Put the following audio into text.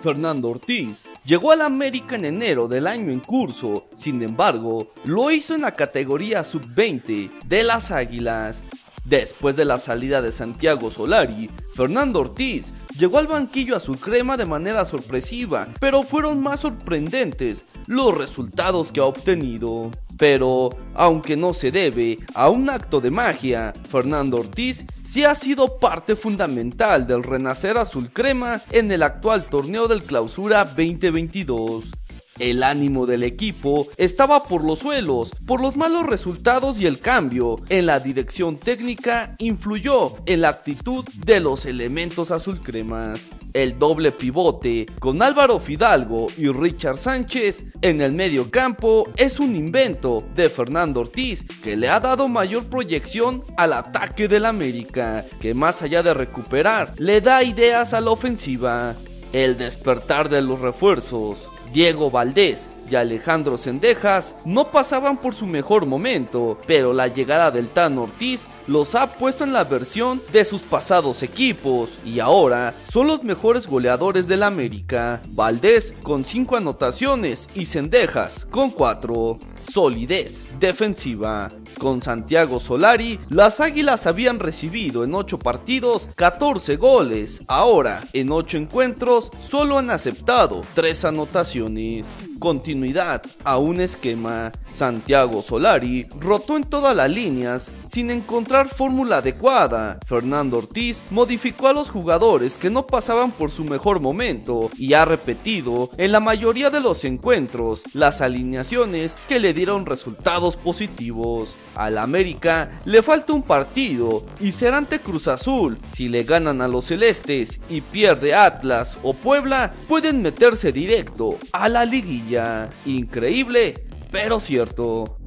Fernando Ortiz llegó al América en enero del año en curso, sin embargo, lo hizo en la categoría sub-20 de las Águilas. Después de la salida de Santiago Solari, Fernando Ortiz llegó al banquillo azul crema de manera sorpresiva, pero fueron más sorprendentes los resultados que ha obtenido. Pero, aunque no se debe a un acto de magia, Fernando Ortiz sí ha sido parte fundamental del renacer azul crema en el actual torneo del Clausura 2022. El ánimo del equipo estaba por los suelos, por los malos resultados y el cambio en la dirección técnica influyó en la actitud de los elementos azulcremas. El doble pivote con Álvaro Fidalgo y Richard Sánchez en el medio campo es un invento de Fernando Ortiz que le ha dado mayor proyección al ataque del América, que más allá de recuperar, le da ideas a la ofensiva. El despertar de los refuerzos Diego Valdés y Alejandro Sendejas no pasaban por su mejor momento, pero la llegada del Tan Ortiz los ha puesto en la versión de sus pasados equipos y ahora son los mejores goleadores del América. Valdés con 5 anotaciones y Sendejas con 4 solidez defensiva. Con Santiago Solari, las Águilas habían recibido en 8 partidos 14 goles. Ahora, en 8 encuentros, solo han aceptado 3 anotaciones continuidad a un esquema. Santiago Solari rotó en todas las líneas sin encontrar fórmula adecuada. Fernando Ortiz modificó a los jugadores que no pasaban por su mejor momento y ha repetido en la mayoría de los encuentros las alineaciones que le dieron resultados positivos. Al América le falta un partido y será ante Cruz Azul. Si le ganan a los celestes y pierde Atlas o Puebla, pueden meterse directo a la liguilla. Increíble, pero cierto.